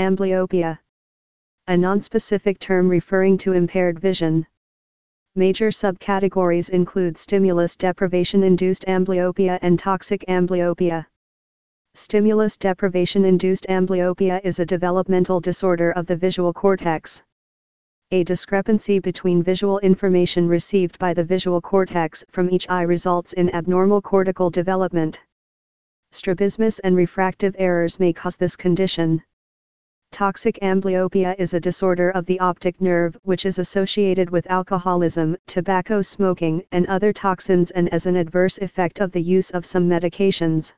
Amblyopia. A nonspecific term referring to impaired vision. Major subcategories include stimulus deprivation-induced amblyopia and toxic amblyopia. Stimulus deprivation-induced amblyopia is a developmental disorder of the visual cortex. A discrepancy between visual information received by the visual cortex from each eye results in abnormal cortical development. Strabismus and refractive errors may cause this condition. Toxic amblyopia is a disorder of the optic nerve which is associated with alcoholism, tobacco smoking and other toxins and as an adverse effect of the use of some medications.